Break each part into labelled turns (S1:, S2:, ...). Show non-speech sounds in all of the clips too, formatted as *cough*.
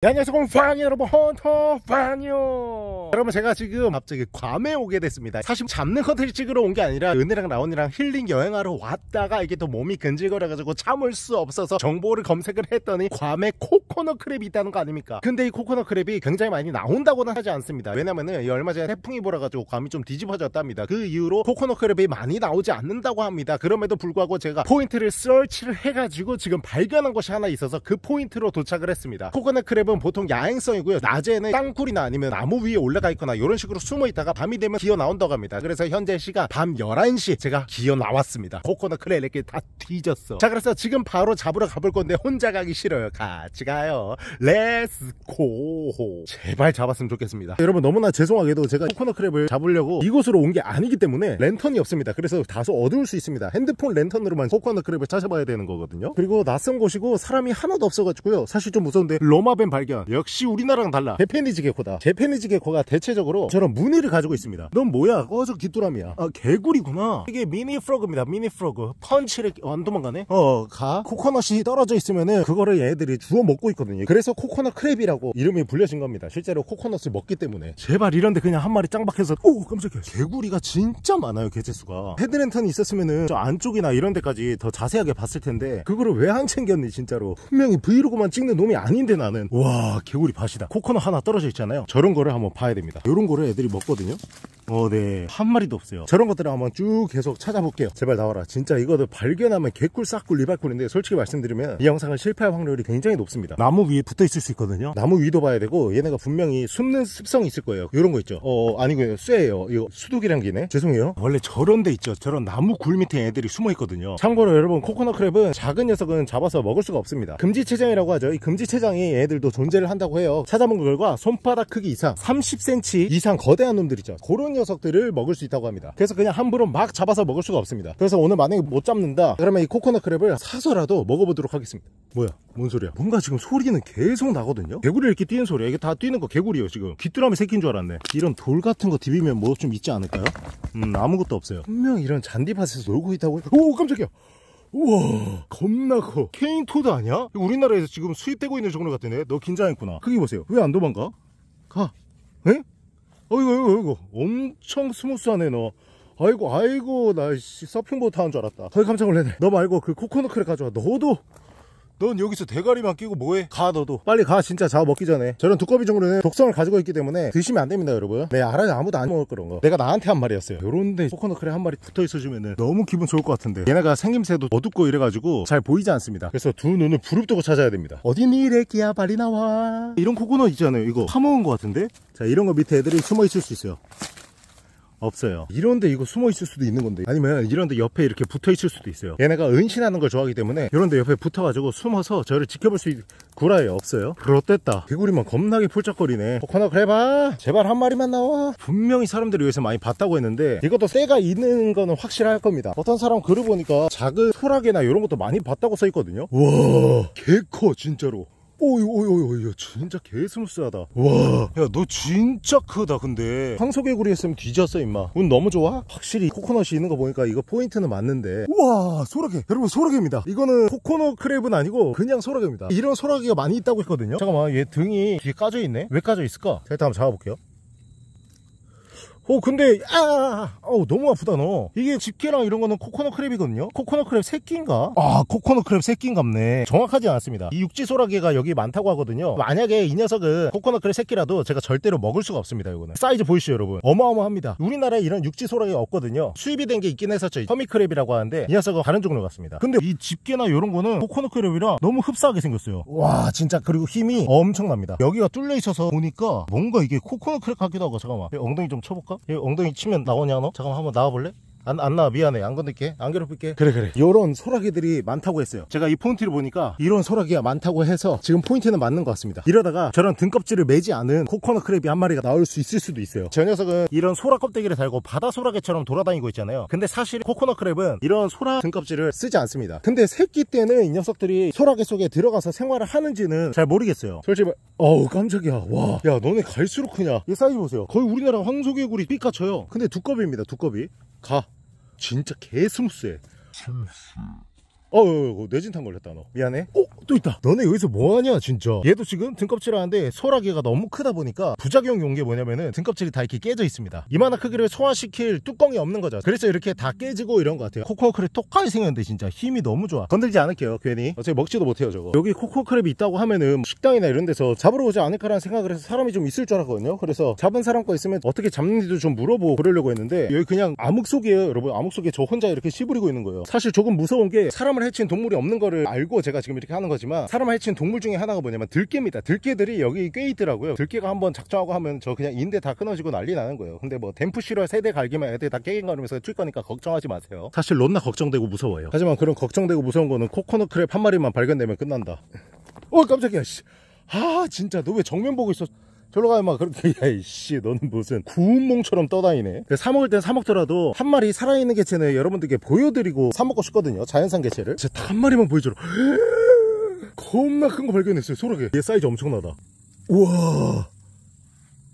S1: 네, 안녕하세요. 팡이 여러분 헌터 팡이요. 여러분 제가 지금 갑자기 괌에 오게 됐습니다. 사실 잡는 컨텐츠 찍으러 온 게 아니라 은혜랑 라온이랑 힐링 여행하러 왔다가 이게 또 몸이 근질거려가지고 참을 수 없어서 정보를 검색을 했더니 괌에 코코넛 crab이 있다는 거 아닙니까? 근데 이 코코넛 crab이 굉장히 많이 나온다고는 하지 않습니다. 왜냐면은 얼마 전에 태풍이 불어가지고 괌이 좀 뒤집어졌답니다. 그 이후로 코코넛 crab이 많이 나오지 않는다고 합니다. 그럼에도 불구하고 제가 포인트를 서치를 해가지고 지금 발견한 것이 하나 있어서 그 포인트로 도착을 했습니다. 코코넛 crab은 보통 야행성이고요. 낮에는 땅굴이나 아니면 나무 위에 올라가 있거나 이런 식으로 숨어 있다가 밤이 되면 기어 나온다고 합니다. 그래서 현재 시간 밤 11시 제가 기어 나왔습니다. 코코넛 crab 이렇게 다 뒤졌어. 자 그래서 지금 바로 잡으러 가볼 건데 혼자 가기 싫어요. 같이 가요. let's go. 제발 잡았으면 좋겠습니다. 여러분 너무나 죄송하게도 제가 coconut crab을 잡으려고 이곳으로 온 게 아니기 때문에 랜턴이 없습니다. 그래서 다소 어두울 수 있습니다. 핸드폰 랜턴으로만 coconut crab을 찾아봐야 되는 거거든요. 그리고 낯선 곳이고 사람이 하나도 없어가지고요. 사실 좀 무서운데 도마뱀 발견. 역시 우리나라랑 달라. Japanese gecko다. Japanese gecko가 대체적으로 저런 무늬를 가지고 있습니다. 넌 뭐야? 꺼져 귀뚜라미야. 아 개구리구나. 이게 mini frog입니다. mini frog. 펀치를 완 도망가네. 어 가. 코코넛이 떨어져 있으면은 그거를 얘들이 주워 먹고 있거든요. 그래서 coconut crab이라고 이름이 불려진 겁니다. 실제로 코코넛을 먹기 때문에. 제발 이런데 그냥 한 마리 짱 박혀서 오 깜짝이야. 개구리가 진짜 많아요 개체수가. 헤드랜턴이 있었으면은 저 안쪽이나 이런 데까지 더 자세하게 봤을 텐데 그거를 왜 안 챙겼니 진짜로. 분명히 브이로그만 찍는 놈이 아닌데 나는. 와 개구리 밭이다. 코코넛 하나 떨어져 있잖아요. 저런 거를 한번 봐야 됩니다. 이런 거를 애들이 먹거든요. 어, 네. 한 마리도 없어요. 저런 것들을 한번 쭉 계속 찾아볼게요. 제발 나와라. 진짜 이거를 발견하면 개꿀, 싹꿀, 리발꿀인데 솔직히 말씀드리면 이 영상을 실패할 확률이 굉장히 높습니다. 나무 위에 붙어 있을 수 있거든요. 나무 위도 봐야 되고 얘네가 분명히 숨는 습성이 있을 거예요. 이런 거 있죠. 어, 아니고요. 쇠예요. 이거 수독이란 기네. 죄송해요. 원래 저런 데 있죠. 저런 나무 굴 밑에 애들이 숨어 있거든요. 참고로 여러분 coconut crab은 작은 녀석은 잡아서 먹을 수가 없습니다. 금지 체장이라고 하죠. 이 금지 체장이 애들도 존재를 한다고 해요. 찾아본 결과 손바닥 크기 이상 30cm 이상 거대한 놈들 있죠. 그런 녀석들을 먹을 수 있다고 합니다. 그래서 그냥 함부로 막 잡아서 먹을 수가 없습니다. 그래서 오늘 만약에 못 잡는다 그러면 이 코코넛 크랩을 사서라도 먹어보도록 하겠습니다. 뭐야? 뭔 소리야? 뭔가 지금 소리는 계속 나거든요. 개구리 이렇게 뛰는 소리야. 이게 다 뛰는 거 개구리예요 지금. 귀뚜라미 새끼인 줄 알았네. 이런 돌 같은 거 디비면 뭐 좀 있지 않을까요? 음 아무것도 없어요. 분명 이런 잔디밭에서 놀고 있다고. 오 깜짝이야. 우와 겁나 커 케인 토드 아니야? 우리나라에서 지금 수입되고 있는 종류 같은데 너 긴장했구나 크기 보세요 왜 안 도망가? 가 에? 어이구 어이구 어이구. 엄청 smooth하네 너. 아이고 아이고 나 서핑보드 타는 줄 알았다. 거기 깜짝 놀랐네. 너 말고 그 coconut crab 가져와. 너도 넌 여기서 대가리만 끼고 뭐해? 가 너도. 빨리 가 진짜. 잡아 먹기 전에. 저런 두꺼비 종류는 독성을 가지고 있기 때문에 드시면 안 됩니다 여러분. 네 알아요 아무도 안 먹을 그런 거. 내가 나한테 한 말이었어요. 요런데 coconut crab 한 마리 붙어 있어주면은 너무 기분 좋을 것 같은데. 얘네가 생김새도 어둡고 이래가지고 잘 보이지 않습니다. 그래서 두 눈을 부릅뜨고 찾아야 됩니다. 어디니 레끼야 빨리 나와? 이런 코코넛 있잖아요. 이거 파먹은 것 같은데? 자 이런 거 밑에 애들이 숨어 있을 수 있어요 없어요. 이런데 이거 숨어 있을 수도 있는 건데 아니면 이런데 옆에 이렇게 붙어 있을 수도 있어요. 얘네가 은신하는 걸 좋아하기 때문에 이런데 옆에 붙어가지고 숨어서 저를 지켜볼 수 있는 구라예요 없어요. 그렇댔다. 개구리만 겁나게 폴짝거리네. 코코넛 그래봐. 제발 한 마리만 나와. 분명히 사람들이 여기서 많이 봤다고 했는데 이것도 새가 있는 거는 확실할 겁니다. 어떤 사람 글을 보니까 작은 소라게나 이런 것도 많이 봤다고 써 있거든요. 와 개 커 진짜로 오이 오이 오이 오이 진짜 개 smooth하다. 와. 야 너 진짜 크다 근데. 황소개구리 했으면 뒤졌어 임마. 운 너무 좋아? 확실히 코코넛이 있는 거 보니까 이거 포인트는 맞는데. 우와 소라게. 여러분 소라게입니다. 이거는 coconut crab은 아니고 그냥 소라게입니다. 이런 소라게가 많이 있다고 했거든요? 잠깐만 얘 등이 뒤에 까져 있네? 왜 까져 있을까? 자 일단 한번 잡아볼게요 오 근데 아 어우 너무 아프다 너. 이게 집게랑 이런 거는 coconut crab이거든요? coconut crab 새끼인가? 아 coconut crab 새끼인갑네. 정확하지 않습니다. 이 육지 소라게가 여기 많다고 하거든요. 만약에 이 녀석은 coconut crab 새끼라도 제가 절대로 먹을 수가 없습니다 이거는. 사이즈 보이시죠 여러분? 어마어마합니다. 우리나라에 이런 육지 소라게가 없거든요. 수입이 된 게 있긴 했었죠. hermit crab이라고 하는데 이 녀석은 다른 종류 같습니다. 근데 이 집게나 이런 거는 coconut crab이랑 너무 흡사하게 생겼어요. 와 진짜 그리고 힘이 엄청납니다. 여기가 뚫려 있어서 보니까 뭔가 이게 coconut crab 같기도 하고 잠깐만. 엉덩이 좀 쳐볼까? 얘 엉덩이 치면 나오냐 너? 잠깐만 한번 나와볼래? 안, 안 나와. 미안해. 안 건들게. 안 괴롭힐게. 그래 그래. 요런 소라게들이 많다고 했어요. 제가 이 포인트를 보니까 이런 소라게가 많다고 해서 지금 포인트는 맞는 것 같습니다. 이러다가 저런 등껍질을 매지 않은 coconut crab이 한 마리가 나올 수 있을 수도 있어요. 저 녀석은 이런 소라 껍데기를 달고 바다 소라게처럼 돌아다니고 있잖아요. 근데 사실 coconut crab은 이런 소라 등껍질을 쓰지 않습니다. 근데 새끼 때는 이 녀석들이 소라게 속에 들어가서 생활을 하는지는 잘 모르겠어요. 솔직히 말... 어우 깜짝이야. 와 야 너네 갈수록 크냐? 이 사이즈 보세요. 거의 우리나라 황소개구리 삐까쳐요. 근데 두꺼비입니다 두꺼비. 가 진짜 개 smooth해. smooth 어우 뇌진탕 걸렸다 너. 미안해. 어? 또 있다. 너네 여기서 뭐하냐 진짜. 얘도 지금 등껍질 하는데 소라게가 너무 크다 보니까 부작용이 온 게 뭐냐면은 등껍질이 다 이렇게 깨져 있습니다. 이만한 크기를 소화시킬 뚜껑이 없는 거죠. 그래서 이렇게 다 깨지고 이런 것 같아요. coco crab 똑같이 생겼는데 진짜 힘이 너무 좋아. 건들지 않을게요 괜히. 어차피 먹지도 못해요 저거. 여기 coco crab이 있다고 하면은 식당이나 이런 데서 잡으러 오지 않을까라는 생각을 해서 사람이 좀 있을 줄 알았거든요. 그래서 잡은 사람 거 있으면 어떻게 잡는지도 좀 물어보고 그러려고 했는데 여기 그냥 암흑 속이에요 여러분. 암흑 속에 저 혼자 이렇게 씨부리고 있는 거예요. 사실 조금 무서운 게 사람 을 해친 동물이 없는 거를 알고 제가 지금 이렇게 하는 거지만 사람을 해친 동물 중에 하나가 뭐냐면 들개입니다. 들개들이 여기 꽤 있더라고요. 들개가 한번 작정하고 하면 저 그냥 인대 다 끊어지고 난리 나는 거예요. 근데 뭐 Dempsey roll 세 대 갈기면 애들 다 깨갱거리면서 튈 거니까 걱정하지 마세요. 사실 론나 걱정되고 무서워요. 하지만 그런 걱정되고 무서운 거는 coconut crab 한 마리만 발견되면 끝난다. *laughs* 어 깜짝이야 씨. 아 진짜. 너 왜 정면 보고 있어 저로 가면 막 그렇게. *laughs* 야이씨 너는 무슨 구운몽처럼 떠다니네. 사 먹을 땐 사 먹더라도 한 마리 살아있는 개체는 여러분들께 보여드리고 사 먹고 싶거든요 자연산 개체를. 진짜 한 마리만 보여줘라. *gasps* 겁나 큰 거 발견했어요 소라게. 얘 사이즈 엄청나다. 우와.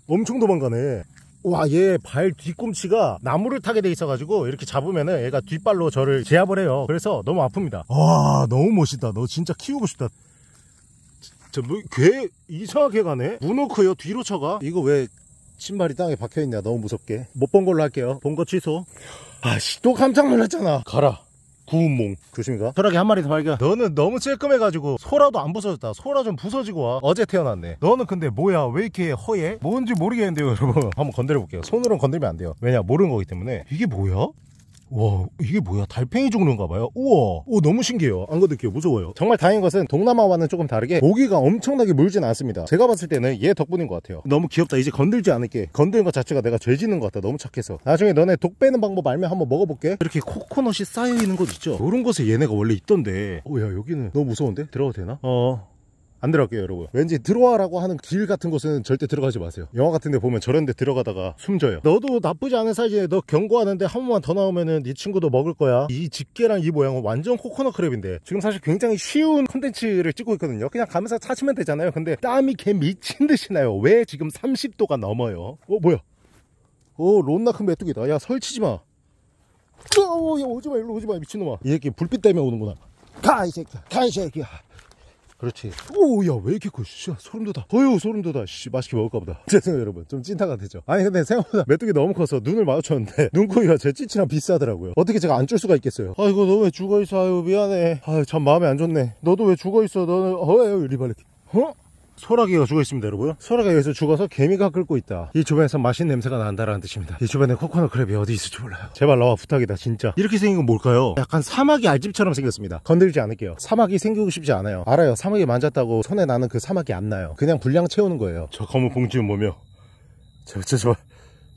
S1: 엄청 도망가네. 와 얘 발 뒤꿈치가 나무를 타게 돼 있어가지고 이렇게 잡으면은 얘가 뒷발로 저를 제압을 해요. 그래서 너무 아픕니다. 와 너무 멋있다. 너 진짜 키우고 싶다. 저 뭐개 이상하게 가네. 문어크요 뒤로 쳐가. 이거 왜 신발이 땅에 박혀있냐 너무 무섭게. 못 본 걸로 할게요. 본 거 취소. 아씨 또 깜짝 놀랐잖아. 가라. 구운몽. 조심히 가. 소라기 한 마리 더 발견. 너는 너무 찔끔해가지고 소라도 안 부서졌다. 소라 좀 부서지고 와. 어제 태어났네. 너는 근데 뭐야? 왜 이렇게 허해? 뭔지 모르겠는데요 여러분. *laughs* 한번 건드려 볼게요. 손으로는 건들면 안 돼요. 왜냐 모르는 거기 때문에. 이게 뭐야? 와 이게 뭐야? 달팽이 종류인가 봐요? 우와. 오 너무 신기해요. 안 건들게요 무서워요. 정말 다행인 것은 동남아와는 조금 다르게 모기가 엄청나게 물진 않습니다. 제가 봤을 때는 얘 덕분인 것 같아요. 너무 귀엽다. 이제 건들지 않을게. 건드는 것 자체가 내가 죄 짓는 것 같다 너무 착해서. 나중에 너네 독 빼는 방법 알면 한번 먹어볼게. 이렇게 코코넛이 쌓여있는 곳 있죠? 이런 곳에 얘네가 원래 있던데. 오야 여기는 너무 무서운데? 들어가도 되나? 어 안 들어갈게요 여러분. 왠지 들어와라고 하는 길 같은 곳은 절대 들어가지 마세요. 영화 같은 데 보면 저런 데 들어가다가 숨져요. 너도 나쁘지 않은 사이즈에 너 경고하는데 한 번만 더 나오면은 네 친구도 먹을 거야. 이 집게랑 이 모양은 완전 코코넛 크랩인데 지금 사실 굉장히 쉬운 콘텐츠를 찍고 있거든요. 그냥 가면서 사시면 되잖아요. 근데 땀이 개 미친 듯이 나요. 왜 지금 30도가 넘어요? 어 뭐야? 오 론나 큰 메뚜기다. 야 설치지 마. 어, 야, 오지마. 일로 오지마 미친놈아. 이 새끼 불빛 때문에 오는구나. 가 이 새끼야. 가 이 새끼야 그렇지. 오 야 왜 이렇게 커? 씨, 소름 돋아. 어휴 소름 돋아. 씨 맛있게 먹을까 보다. *laughs* 죄송해요 여러분. 좀 찐타가 되죠? 아니 근데 생각보다 메뚜기 너무 커서 눈을 마주쳤는데 *laughs* 눈코기가 제 찌치랑 비슷하더라고요. 어떻게 제가 안 줄 수가 있겠어요? 아이고 너 왜 죽어있어? 아유 미안해. 아유 참 마음에 안 좋네. 너도 왜 죽어있어? 너는 어휴 리발레 어? 소라기가 죽어 있습니다 여러분 소라기가 여기서 죽어서 개미가 끓고 있다. 이 주변에서 맛있는 냄새가 난다라는 뜻입니다. 이 주변에 코코넛 크랩이 어디 있을지 몰라요. 제발 나와 부탁이다 진짜. 이렇게 생긴 건 뭘까요? 약간 사마귀 알집처럼 생겼습니다. 건들지 않을게요. 사마귀 생기고 싶지 않아요. 알아요. 사마귀 만졌다고 손에 나는 그 사마귀 안 나요. 그냥 분량 채우는 거예요. 저 검은 봉지는 뭐며 저 저 저,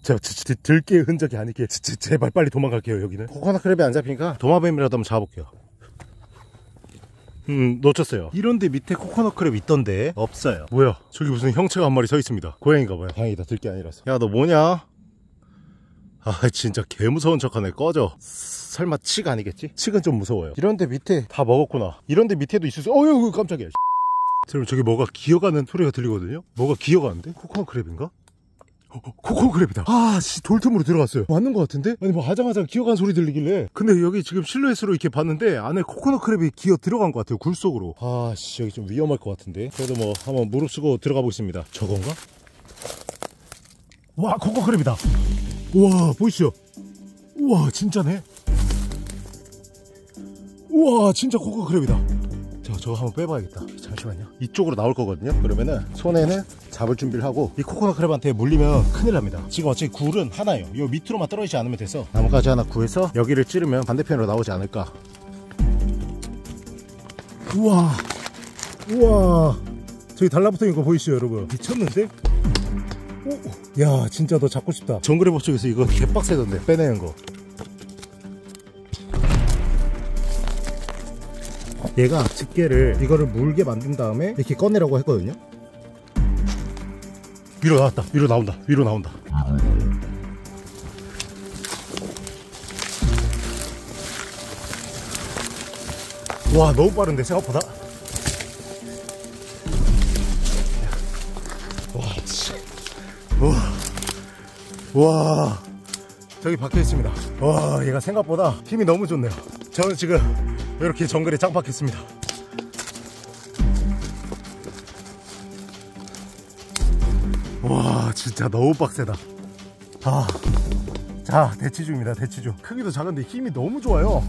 S1: 저, 저, 저, 들깨 흔적이 아니게. 제, 제발 빨리 도망갈게요 여기는. 코코넛 크랩이 안 잡히니까 도마뱀이라도 한번 잡아볼게요 음 놓쳤어요. 이런데 밑에 coconut crab 있던데? 없어요. 뭐야? 저기 무슨 형체가 한 마리 서 있습니다. 고양인가 봐요. 다행이다. 들개 아니라서. 야 너 뭐냐? 아 진짜 개무서운 척하네. 꺼져. 설마 칙 아니겠지? 칙은 좀 무서워요. 이런데 밑에 다 먹었구나. 이런데 밑에도 있을 수 어휴 깜짝이야. 여러분 저기 뭐가 기어가는 소리가 들리거든요? 뭐가 기어가는데? coconut crab인가? 어, coconut crab이다. 아 씨 돌틈으로 들어갔어요. 맞는 것 같은데? 아니 뭐 하장하장 기어간 소리 들리길래. 근데 여기 지금 실루엣으로 이렇게 봤는데 안에 coconut crab이 기어 들어간 것 같아요 굴 속으로. 아 씨 여기 좀 위험할 것 같은데? 그래도 뭐 한번 무릅쓰고 들어가 보겠습니다. 저건가? 와 코코넛 크랩이다. 우와 보이시죠? 우와 진짜네? 우와 진짜 코코넛 크랩이다 자, 저거 한번 빼봐야겠다. 잠시만요. 이쪽으로 나올 거거든요. 그러면은 손에는 잡을 준비를 하고 이 코코넛 크랩한테 물리면 큰일 납니다. 지금 어차피 굴은 하나예요. 요 밑으로만 떨어지지 않으면 돼서 나뭇가지 하나 구해서 여기를 찌르면 반대편으로 나오지 않을까. 우와, 우와. 저기 달라붙어 있는 거 보이시죠, 여러분? 미쳤는데? 오, 야, 진짜 너 잡고 싶다. 정글의 법칙에서 이거 개빡세던데 빼내는 거. 얘가 집게를 이거를 물게 만든 다음에 이렇게 꺼내라고 했거든요. 위로 나왔다. 위로 나온다. 위로 나온다. 와 너무 빠른데 생각보다? 와, 와. 저기 박혀 있습니다. 와 얘가 생각보다 힘이 너무 좋네요. 저는 지금 이렇게 정글에 짱박혔습니다? 와 진짜 너무 빡세다. 아, 자 대치 중입니다 대치 중 크기도 작은데 힘이 너무 좋아요.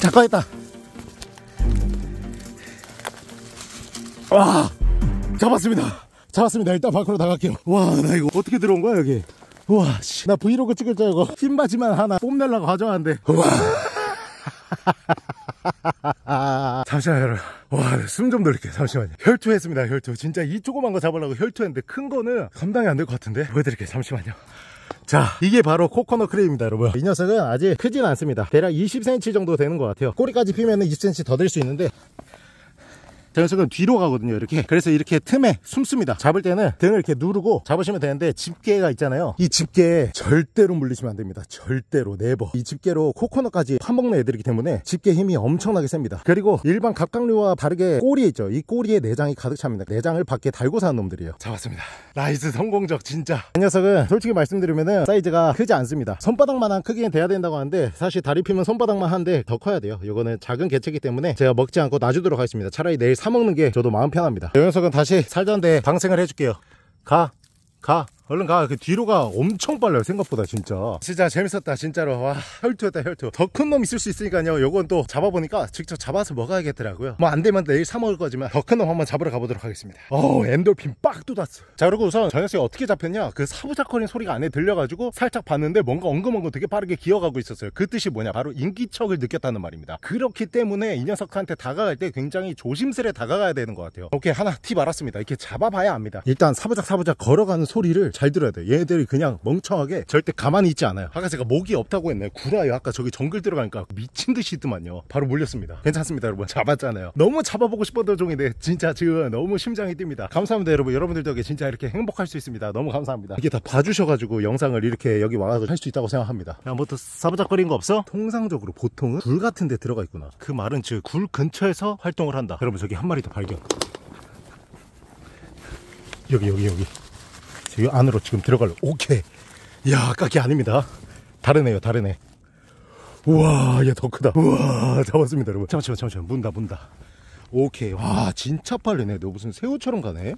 S1: 잠깐 있다. 와 잡았습니다. 잡았습니다. 일단 밖으로 나갈게요. 와 나 이거 어떻게 들어온 거야 여기 우와 씨. 나 브이로그 찍을 줄 알고 흰 바지만 하나 뽐내려고 가져왔는데. 우와. *laughs* 잠시만요 여러분. 와숨 좀 돌릴게요. 잠시만요. 혈투했습니다 혈투. 진짜 이 조그만 거 잡으려고 혈투했는데 큰 거는 감당이 안 될 것 같은데? 보여드릴게요. 잠시만요. 자 이게 바로 coconut crab입니다 여러분. 이 녀석은 아직 크진 않습니다. 대략 20cm 정도 되는 것 같아요. 꼬리까지 피면 20cm 더 될 수 있는데 저 녀석은 뒤로 가거든요 이렇게. 그래서 이렇게 틈에 숨습니다. 잡을 때는 등을 이렇게 누르고 잡으시면 되는데 집게가 있잖아요. 이 집게에 절대로 물리시면 안 됩니다. 절대로 never. 이 집게로 코코넛까지 파먹는 애들이기 때문에 집게 힘이 엄청나게 셉니다. 그리고 일반 갑각류와 다르게 꼬리에 있죠. 이 꼬리에 내장이 가득 찹니다. 내장을 밖에 달고 사는 놈들이에요. 잡았습니다. nice 성공적 진짜. 이 녀석은 솔직히 말씀드리면 사이즈가 크지 않습니다. 손바닥만한 크기는 돼야 된다고 하는데 사실 다리 피면 손바닥만 한데 더 커야 돼요. 이거는 작은 개체이기 때문에 제가 먹지 않고 놔주도록 하겠습니다. 차라리 내일 사먹는 게 저도 마음 편합니다 이 녀석은 다시 살던데 방생을 해줄게요 가 가. 얼른 가. 그 뒤로 가. 엄청 빨라요. 생각보다 진짜. 진짜 재밌었다. 진짜로. 와, 혈투였다, 혈투. 더 큰 놈 있을 수 있으니까요. 요건 또 잡아보니까 직접 잡아서 먹어야겠더라고요. 뭐 안 되면 내일 사먹을 거지만 더 큰 놈 한번 잡으러 가보도록 하겠습니다. 어 엔돌핀 빡 돋았어. 자, 그리고 우선 저 녀석이 어떻게 잡혔냐? 그 사부작거리는 소리가 안에 들려가지고 살짝 봤는데 뭔가 엉금엉금 되게 빠르게 기어가고 있었어요. 그 뜻이 뭐냐? 바로 인기척을 느꼈다는 말입니다. 그렇기 때문에 이 녀석한테 다가갈 때 굉장히 조심스레 다가가야 되는 것 같아요. 오케이, 하나 팁 알았습니다. 이렇게 잡아봐야 압니다. 일단 사부작 사부작 걸어가는 소리를 잘 들어야 돼. 얘네들이 그냥 멍청하게 절대 가만히 있지 않아요. 아까 제가 목이 없다고 했네. 구라요. 아까 저기 정글 들어가니까 미친 듯이 있더만요. 바로 물렸습니다. 괜찮습니다, 여러분. 잡았잖아요. 너무 잡아보고 싶었던 종인데 진짜 지금 너무 심장이 뜁니다. 감사합니다, 여러분. 여러분들 덕에 진짜 이렇게 행복할 수 있습니다. 너무 감사합니다. 이게 다 봐주셔가지고 영상을 이렇게 여기 와서 할 수 있다고 생각합니다. 야, 뭐또 사부작거린 거 없어? 통상적으로 보통은 굴 같은 데 들어가 있구나. 그 말은 즉 굴 근처에서 활동을 한다. 여러분 저기 한 마리 더 발견. 여기 여기 여기. 이 안으로 지금 들어갈래. 오케이. 야, 깎이 아닙니다. 다르네요, 다르네. 우와, 얘 더 크다. 우와, 잡았습니다, 여러분. 잠깐만, 잠깐만, 문다, 문다. 오케이. 와, 진짜 빠르네. 너 무슨 새우처럼 가네.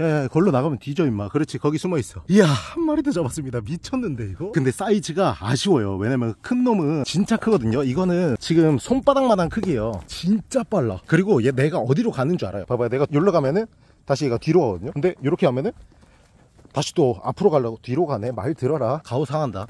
S1: 야, 야, 걸로 나가면 뒤져, 임마. 그렇지, 거기 숨어 있어. 이야, 한 마리 더 잡았습니다. 미쳤는데, 이거? 근데 사이즈가 아쉬워요. 왜냐면 큰 놈은 진짜 크거든요. 이거는 지금 손바닥만한 크기예요. 진짜 빨라. 그리고 얘 내가 어디로 가는 줄 알아요. 봐봐요. 내가 여기로 가면은 다시 얘가 뒤로 가거든요. 근데 이렇게 하면은 다시 또 앞으로 가려고 뒤로 가네. 말 들어라. 가오 상한다.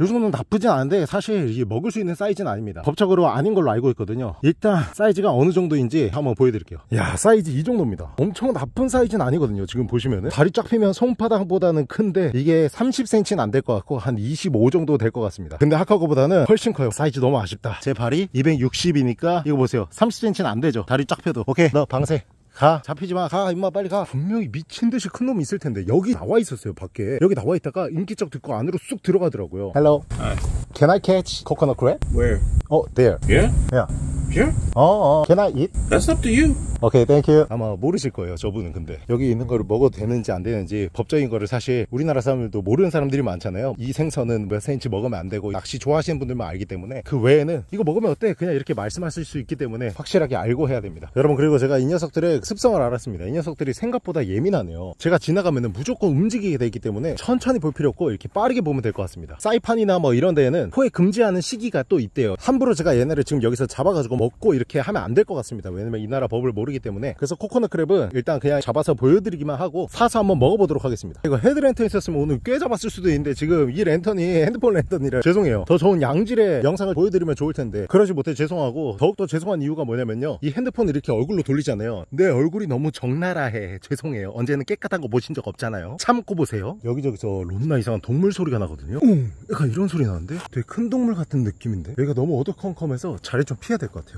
S1: 요 정도는 나쁘진 않은데 사실 이게 먹을 수 있는 사이즈는 아닙니다. 법적으로 아닌 걸로 알고 있거든요. 일단 사이즈가 어느 정도인지 한번 보여드릴게요. 야 사이즈 이 정도입니다. 엄청 나쁜 사이즈는 아니거든요 지금 보시면은. 다리 쫙 펴면 손바닥보다는 큰데 이게 30cm는 안 될 것 같고 한 25 정도 될 것 같습니다. 근데 하카고보다는 훨씬 커요. 사이즈 너무 아쉽다. 제 발이 260이니까 이거 보세요. 30cm는 안 되죠. 다리 쫙 펴도. 오케이 너 방생 가. 잡히지 마가. 임마 빨리 가. 분명히 미친 듯이 큰 놈이 있을 텐데 여기 나와 있었어요 밖에. 여기 나와 있다가 인기척 듣고 안으로 쑥 들어가더라고요. Hello.
S2: Hi.
S1: Can I catch coconut crab?
S2: Where?
S1: Oh there.
S2: Yeah?
S1: Yeah
S2: Sure.
S1: 어, 어. Can I eat?
S2: That's up to you.
S1: Okay thank you 아마 모르실 거예요 저분은 근데. 여기 있는 거를 먹어도 되는지 안 되는지 법적인 거를 사실 우리나라 사람들도 모르는 사람들이 많잖아요. 이 생선은 몇 cm 먹으면 안 되고 낚시 좋아하시는 분들만 알기 때문에 그 외에는 이거 먹으면 어때? 그냥 이렇게 말씀하실 수 있기 때문에 확실하게 알고 해야 됩니다. 여러분 그리고 제가 이 녀석들의 습성을 알았습니다. 이 녀석들이 생각보다 예민하네요. 제가 지나가면 무조건 움직이게 돼 있기 때문에 천천히 볼 필요 없고 이렇게 빠르게 보면 될 것 같습니다. 사이판이나 뭐 이런 데에는 포획 금지하는 시기가 또 있대요. 함부로 제가 얘네를 지금 여기서 잡아가지고 먹고 이렇게 하면 안 될 것 같습니다. 왜냐면 이 나라 법을 모르기 때문에. 그래서 코코넛 크랩은 일단 그냥 잡아서 보여드리기만 하고 사서 한번 먹어보도록 하겠습니다. 이거 헤드랜턴 있었으면 오늘 꽤 잡았을 수도 있는데 지금 이 랜턴이 *laughs* 핸드폰 랜턴이라 죄송해요. 더 좋은 양질의 영상을 보여드리면 좋을 텐데 그러지 못해 죄송하고 더욱더 죄송한 이유가 뭐냐면요. 이 핸드폰을 이렇게 얼굴로 돌리잖아요. 내 얼굴이 너무 적나라해. 죄송해요. 언제는 깨끗한 거 보신 적 없잖아요. 참고 보세요. 여기저기서 론나 이상한 동물 소리가 나거든요. 오, 약간 이런 소리 나는데? 되게 큰 동물 같은 느낌인데? 여기가 너무 어두컴컴해서 자리 좀 피해야 될 것 같아요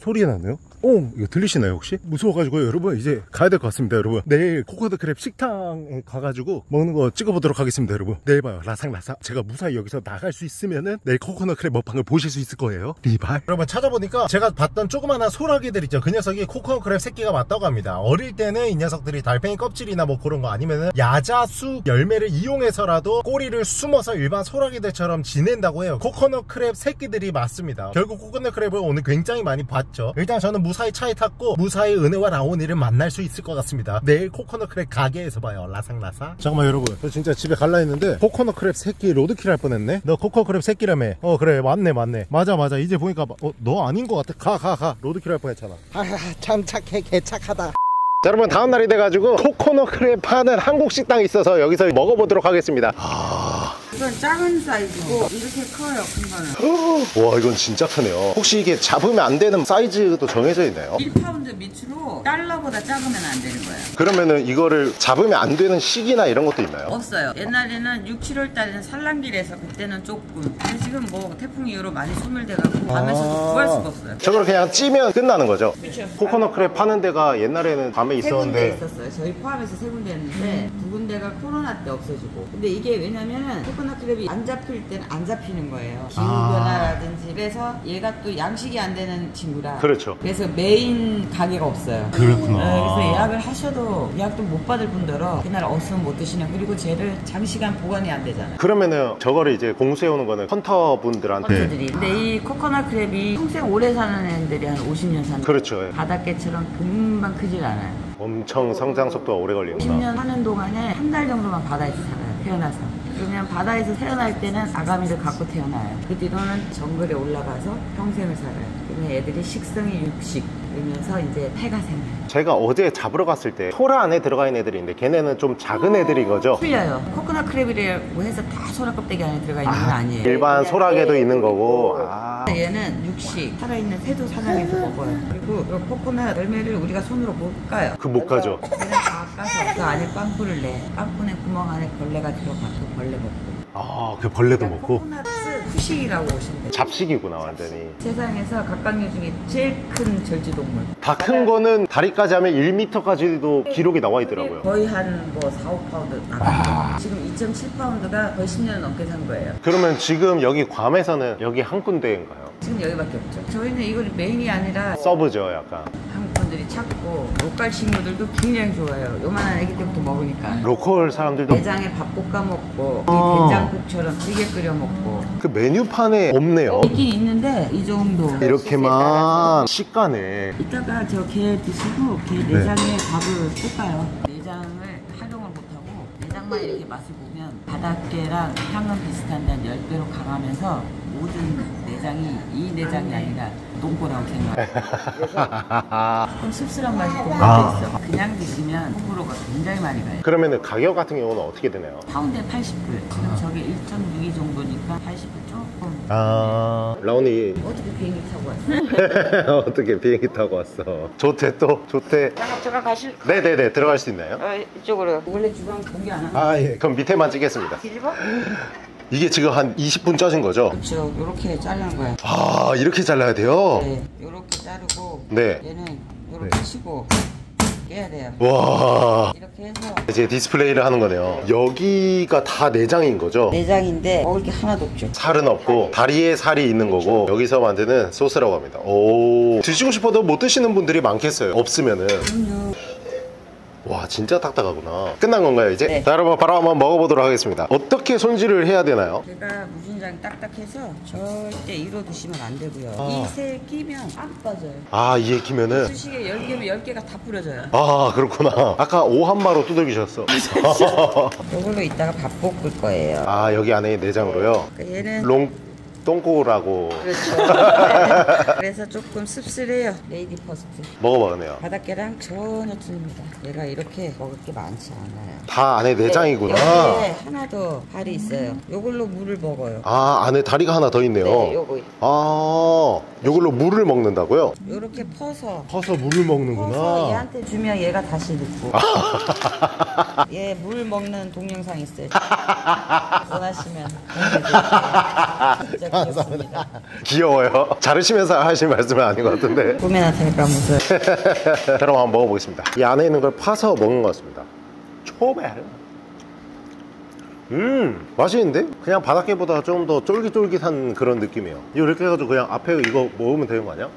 S1: 소리가 나네요 오 이거 들리시나요 혹시? 무서워가지고요 여러분 이제 가야 될 것 같습니다 여러분. 내일 코코넛 크랩 식당에 가가지고 먹는 거 찍어보도록 하겠습니다 여러분. 내일 봐요. 라상라상 제가 무사히 여기서 나갈 수 있으면은 내일 코코넛 크랩 먹방을 보실 수 있을 거예요. 리발. 여러분 찾아보니까 제가 봤던 조그마한 소라게들 있죠. 그 녀석이 코코넛 크랩 새끼가 맞다고 합니다. 어릴 때는 이 녀석들이 달팽이 껍질이나 뭐 그런 거 아니면은 야자수 열매를 이용해서라도 꼬리를 숨겨서 일반 소라게들처럼 지낸다고 해요. 코코넛 크랩 새끼들이 맞습니다. 결국 코코넛 크랩을 오늘 굉장히 많이 봤죠. 일단 저는 무사히 차에 탔고 무사히 은혜와 라온이를 만날 수 있을 것 같습니다. 내일 코코넛 크랩 가게에서 봐요. 라상라상 잠깐만 여러분. 저 진짜 집에 갈라 했는데 코코넛 크랩 새끼 로드킬 할 뻔했네? 너 코코넛 크랩 새끼라며. 어 그래. 맞네 맞네. 맞아 맞아. 이제 보니까 어, 너 아닌 것 같아. 가 가 가. 로드킬 할 뻔했잖아. 아참 착해. 개착하다. 자, 여러분. 다음 날이 돼가지고 코코넛 크랩 파는 한국 식당이 있어서 여기서 먹어보도록 하겠습니다
S2: 이건 작은 사이즈고 이렇게 커요 큰 거는 *gasps*
S1: 와 이건 진짜 크네요 혹시 이게 잡으면 안 되는 사이즈도 정해져 있나요?
S2: 1파운드 밑으로 달러보다 작으면 안 되는 거예요
S1: 그러면은 이거를 잡으면 안 되는 시기나 이런 것도 있나요?
S2: 없어요 옛날에는 6, 7월 달에는 산란기라서 그때는 조금 근데 지금 뭐 태풍 이후로 많이 소멸돼가지고 괌에서도 구할 수가 없어요
S1: 저걸 그냥 찌면 끝나는 거죠?
S2: 그렇죠.
S1: 코코넛 크랩 파는 데가 옛날에는 괌에
S2: 세 군데
S1: 있었는데
S2: 있었어요. 저희 포함해서 세 군데였는데 두 군데가 코로나 때 없어지고. 근데 이게 왜냐면은 코코넛 크랩이 안 잡힐 때는 안 잡히는 거예요. 기후
S1: 아.
S2: 변화라든지. 그래서 얘가 또 양식이 안 되는 친구라.
S1: 그렇죠.
S2: 그래서 메인 가게가 없어요.
S1: 그렇구나.
S2: 네, 그래서 예약을 하셔도 예약도 못 받을 뿐더러 그날 없으면 못 드시는 그리고 쟤를 장시간 보관이 안 되잖아요.
S1: 그러면은 저거를 이제 공수해 오는 거는 헌터 분들한테
S2: 헌터들이. 근데 이 코코넛 크랩이 평생 오래 사는 애들이 한 50년 사는
S1: 그렇죠 예.
S2: 바닷개처럼 금방 크질 않아요.
S1: 엄청 성장 속도가 오래 걸리구나
S2: 10년 하는 동안에 한 달 정도만 바다에서 살아요. 태어나서. 그러면 바다에서 태어날 때는 아가미를 갖고 태어나요. 그 뒤로는 정글에 올라가서 평생을 살아요. 그러면 애들이 식성이 육식. 그러면서 이제 폐가 생겨요.
S1: 제가 어제 잡으러 갔을 때 소라 안에 들어가 있는 애들이 있는데 걔네는 좀 작은 애들인 거죠?
S2: 틀려요. 코코넛 크랩이라고 해서 다 소라 껍데기 안에 들어가 있는 건 아니에요
S1: 일반 소라게도 있는 거고 아.
S2: 얘는 육식, 살아있는 새도 사냥해서 먹어요. 그리고 이 코코넛 열매를 우리가 손으로 못 까요.
S1: 그 못 까죠
S2: 그냥 다 까서 그 안에 빵꾸를 내. 빵꾸의 구멍 안에 벌레가 들어가. 그 벌레 먹고.
S1: 아 그 벌레도 먹고
S2: 코코넛 후식이라고 돼요.
S1: 잡식이구나 완전히
S2: 세상에서 갑각류 중에 제일 큰 절지동물.
S1: 다 큰 거는 다리까지 하면 1m까지도 기록이 나와 있더라고요
S2: 거의 한 뭐 4, 5파운드 나가요. 지금 2.7파운드가 거의 10년 넘게 산 거예요.
S1: 그러면 지금 여기 괌에서는 여기 한 군데인가요?
S2: 지금 여기밖에 없죠. 저희는 이걸 메인이 아니라
S1: 서브죠 약간
S2: 찾고 local 친구들도 굉장히 좋아해요. 요만한 애기 때부터 먹으니까.
S1: local 사람들도
S2: 내장에 밥 볶아 먹고
S1: 아.
S2: 이 된장국처럼 찌개 끓여 먹고
S1: 그 메뉴판에 없네요
S2: 있긴 있는데 이 정도
S1: 이렇게만 식간에
S2: 이따가 저 게 드시고 게
S1: 네.
S2: 내장에 밥을 볶아요. 내장을 활용을 못하고 내장만 이렇게 맛을 보면 바닷게랑 향은 비슷한데 한 10배로 강하면서 모든 내장이 이 내장이 아니라 똥꼬라고 생각해요. *laughs* 좀 씁쓸한 맛이 또
S1: 아.
S2: 있어. 그냥 드시면 호불호가 굉장히 많이 가요.
S1: 그러면 가격 같은 경우는 어떻게 되나요?
S2: 파운드에 80불. 지금 저게 1.62 정도니까 80불 조금.
S1: 아 라온이
S2: 어떻게 비행기 타고 왔어? *laughs*
S1: 어떻게 비행기 타고 왔어 좋대 또 좋대
S2: 잠깐 가실?
S1: 네네네 들어갈 수 있나요?
S2: 어, 이쪽으로. 원래 주방 공개 안 하나?
S1: 아예 그럼 밑에만 찍겠습니다
S2: 뒤집어? *laughs*
S1: 이게 지금 한 20분 쪄진 거죠?
S2: 그렇죠. 요렇게 자르는 거야.
S1: 아 이렇게 잘라야 돼요?
S2: 네. 요렇게 자르고
S1: 네.
S2: 얘는 요렇게 치고 깨야 돼요.
S1: 와
S2: 이렇게 해서
S1: 이제 디스플레이를 하는 거네요 여기가 다 내장인 거죠?
S2: 내장인데 먹을 게 하나도 없죠.
S1: 살은 없고 다리에 살이 있는 거고 여기서 만드는 소스라고 합니다 오 드시고 싶어도 못 드시는 분들이 많겠어요 없으면은
S2: 그럼요.
S1: 와 진짜 딱딱하구나 끝난 건가요 이제?
S2: 네.
S1: 자 여러분 바로 한번 먹어보도록 하겠습니다 어떻게 손질을 해야 되나요?
S2: 제가 무진장이 딱딱해서 절대 이로 드시면 안 되고요.
S1: 아.
S2: 이새 끼면 안 빠져요.
S1: 아 이에 키면은
S2: 수시에 10개면 10개가 다 뿌려져요.
S1: 아 그렇구나 아까 오 한 마로 두들기셨어 *laughs*
S2: 이걸로 이따가 밥 볶을 거예요.
S1: 아 여기 안에 내장으로요
S2: 그러니까 얘는
S1: 롱 똥꼬라고
S2: 그렇죠. *laughs* 그래서 조금 씁쓸해요. Lady first.
S1: 먹어봐네요
S2: 바닷게랑 전혀 틀립니다. 얘가 이렇게 먹을 게 많지 않아요.
S1: 다 안에 내장이구나
S2: 네, 하나 더 발이 있어요. 요걸로 물을 먹어요.
S1: 아 안에 다리가 하나 더 있네요
S2: 네, 요거.
S1: 아 이걸로 물을 먹는다고요?
S2: 이렇게 퍼서
S1: 퍼서 물을
S2: 퍼서
S1: 먹는구나.
S2: 얘한테 주면 얘가 다시 넣고 *laughs* 얘 물 먹는 동영상 있어요 *laughs* 원하시면 귀엽습니다 *laughs*
S1: 귀여워요. 자르시면서 하신 말씀은 아닌 것 같은데.
S2: 꿈에 나타날 까무서
S1: 여러분 한번 먹어보겠습니다. 이 안에 있는 걸 파서 먹는 것 같습니다. 초베르. 음 맛있는데? 그냥 바닷개보다 좀 더 쫄깃쫄깃한 그런 느낌이에요. 이렇게 해가지고 그냥 앞에 이거 먹으면 되는 거 아니야?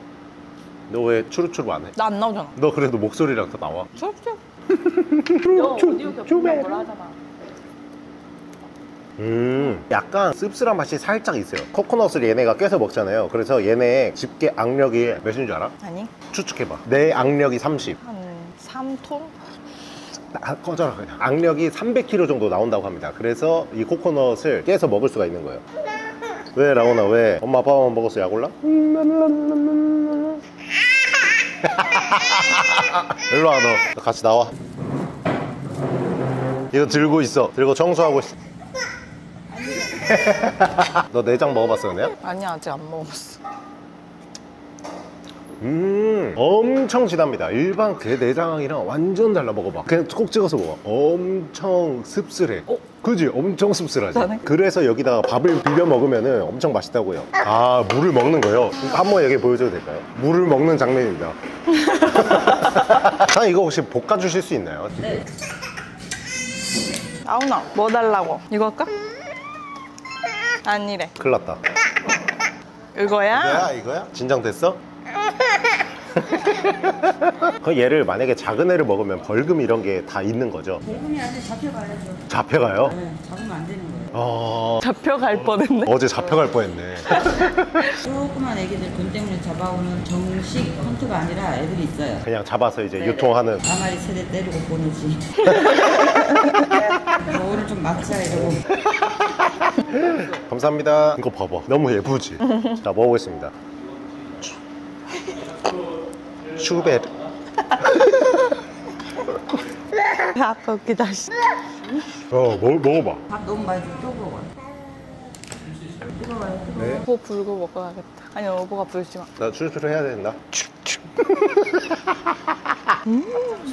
S1: 너 왜 추루추루 안 해?
S3: 나 안 나오잖아.
S1: 너 그래도 목소리랑 다 나와.
S3: 초록초록. *laughs* 너 오디오 겹치는 걸 하잖아.
S1: 음 약간 씁쓸한 맛이 살짝 있어요. 코코넛을 얘네가 깨서 먹잖아요. 그래서 얘네 집게 악력이 몇인 줄 알아?
S3: 아니,
S1: 추측해봐. 내 악력이 30.
S3: 한 3톤?
S1: 아, 꺼져라 그냥 악력이 300kg 정도 나온다고 합니다 그래서 이 코코넛을 깨서 먹을 수가 있는 거예요 왜 라오나 왜 엄마 아빠만 먹었어 약 올라? *laughs* 일로 와 너 같이 나와 이거 들고 있어 들고 청소하고 있어 *laughs* 너 내장 먹어봤어 그냥?
S3: 아니, 아직 안 먹어봤어.
S1: 음 엄청 진합니다 일반 게 내장이랑 완전 달라 먹어봐 그냥 꼭 찍어서 먹어 엄청 씁쓸해
S3: 어?
S1: 그지 엄청 씁쓸하지
S3: 나는?
S1: 그래서 여기다가 밥을 비벼 먹으면 엄청 맛있다고요 아 물을 먹는 거요 한 번 여기 보여줘도 될까요 물을 먹는 장면입니다 *laughs* 아 이거 혹시 볶아 주실 수 있나요
S3: 아우나, 뭐 달라고? 이거 할까? 아니래.
S1: 큰일 났다
S3: 이거야?
S1: 이거야 이거야 진정됐어 *laughs* 그 얘를 만약에 작은 애를 먹으면 벌금 이런 게 다 있는 거죠
S2: 벌금이 아직 잡혀가야죠
S1: 잡혀가요
S2: 네, 잡으면 안 되는 거예요
S1: 어...
S3: 잡혀갈 뻔했네.
S1: 어제 잡혀갈 뻔했네. *laughs*
S2: 조그만 애기들 돈 때문에 잡아오는 정식 헌트가 아니라 애들이 있어요
S1: 그냥 잡아서 이제
S2: 네네.
S1: 유통하는.
S2: 가마리 세대 때리고 보내지 *laughs* 뭐 오늘 좀 맞자 이러고 *laughs*
S1: 감사합니다. 이거 봐봐. 너무 예쁘지? *laughs* 자, 먹어보겠습니다. 추- 추베.
S3: 아까 웃기다, 씨.
S1: 어, 먹, 먹어봐.
S2: 밥 너무 많이 좀 뜨거워
S1: 네.
S3: 뭐 불고 먹어야겠다. 아니, 여보가 불지 마.
S1: 나 추르추르 해야 된다. *laughs*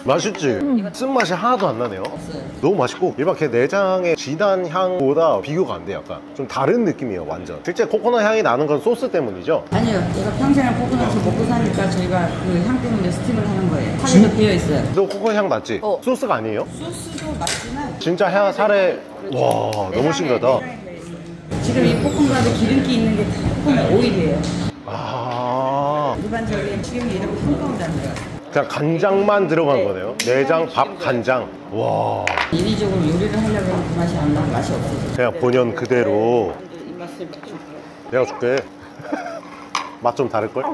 S1: 맛있지? 쓴맛이 하나도 안 나네요. 너무 맛있고 일반 게 내장의 진한 향보다 비교가 안 돼 약간 좀 다른 느낌이에요 완전 실제 코코넛 향이 나는 건 소스 때문이죠
S2: 아니요 얘가 평생을 코코넛을 먹고 사니까 저희가 그 향 때문에 스팀을 하는 거예요 살에도 비어있어요
S1: 너 코코넛 향 났지?
S3: 어.
S1: 소스가 아니에요?
S2: 소스도 맞지만
S1: 진짜 해야 살에 와 너무
S2: 내장에-
S1: 신기하다.
S2: 지금 이 볶음밥에 기름기 있는 게다 코코넛 오일이에요
S1: 아
S2: 일반적인 식용유 이런 거 한꺼번에 안 들어가요
S1: 그냥 간장만 들어간
S2: 네.
S1: 거네요 내장 밥 간장 와
S2: 인위적으로 요리를 하려고 하면 그 맛이 안 나고 맛이 없어져
S1: 그냥 본연 그대로
S2: 입맛을 맞추고
S1: 내가 줄게 *laughs* 맛 좀 다를걸?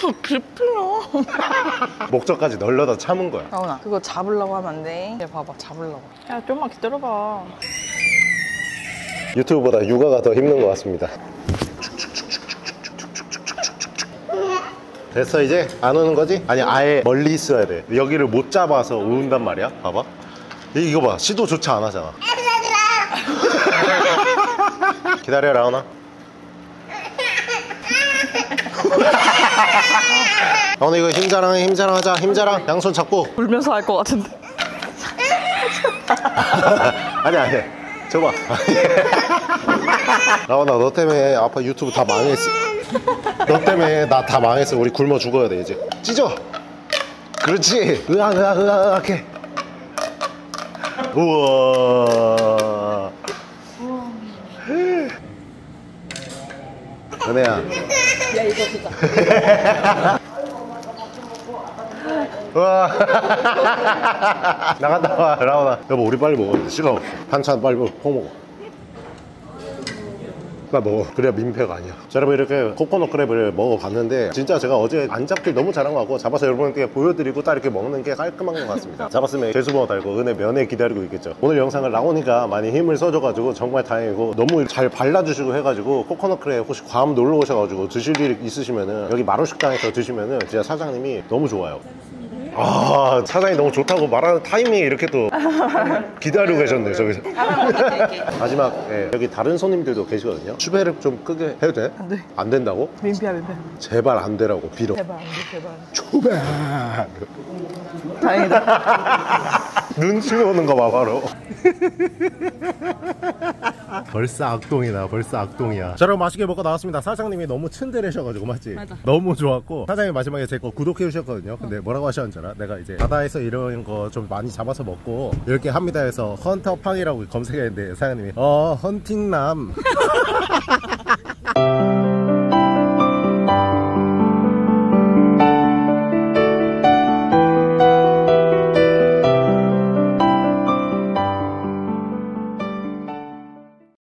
S3: 또 깊어요.
S1: 목젖까지 널려다 참은 거야
S3: 아우나, 그거 잡으려고 하면 안 돼. 얘 봐봐, 잡으려고. 야, 좀만 기다려봐.
S1: 유튜브보다 육아가 더 힘든 것 같습니다 됐어 이제? 안 오는 거지? 아니 아예 멀리 있어야 돼. 여기를 못 잡아서 우는단 말이야. 봐봐. 이- 이거 봐. 시도조차 안 하잖아. 기다려 라온아. 라온아 이거 힘자랑 해, 힘자랑 하자. 힘자랑. 양손 잡고.
S3: 울면서 할 것 같은데. *laughs*
S1: 아니 아니. 저봐. *laughs* 라온아 너 때문에 아빠 유튜브 다 망했어 너 때문에 나 다 망했어. 우리 굶어 죽어야 돼 이제. 찢어! 그렇지? 으악 으악 으악 으악 해 우와. 은혜야.
S3: 야, 이거 진짜.
S1: 우와. 나갔다. 와 라온아 여보 우리 빨리 먹어야 돼 시간 없어. 반찬 빨리 먹어. 콩 먹어 나 먹어. *laughs* 그래야 민폐가 아니야. 자 여러분 이렇게 코코넛 크랩을 먹어봤는데 진짜 제가 어제 안 잡길 너무 잘한 것 같고 잡아서 여러분께 보여드리고 딱 이렇게 먹는 게 깔끔한 것 같습니다. *laughs* 잡았으면 죄수번호 달고 은혜 면회 기다리고 있겠죠. 오늘 영상을 라온이가 많이 힘을 써줘가지고 정말 다행이고 너무 잘 발라주시고 해가지고 코코넛 크랩 혹시 괌 놀러 오셔가지고 드실 일 있으시면은 여기 마루식당에서 드시면은 진짜 사장님이 너무 좋아요 아 사장님 너무 좋다고 말하는 타이밍에 이렇게 또 *laughs* 기다리고 계셨네요 저기서. 마지막 예, 여기 다른 손님들도 계시거든요. 추배를 좀 크게 해도 돼?
S3: 안 돼.
S1: 안 된다고?
S3: 민피야 민피
S1: 제발 안 되라고 빌어.
S3: 제발 안 돼 제발.
S1: 추배!
S3: 다행이다 *laughs*
S1: 눈치 보는 거 봐 바로 *laughs* 벌써 악동이다 벌써 악동이야 자 여러분 맛있게 먹고 나왔습니다 사장님이 너무 츤데레셔가지고 맞지?
S3: 맞아.
S1: 너무 좋았고 사장님 마지막에 제 거 구독해 주셨거든요 근데 뭐라고 하셨는지 알아? 내가 이제 바다에서 이런 거 좀 많이 잡아서 먹고 이렇게 합니다 해서 헌터팡이라고 검색했는데 사장님이 어 헌팅남 *laughs*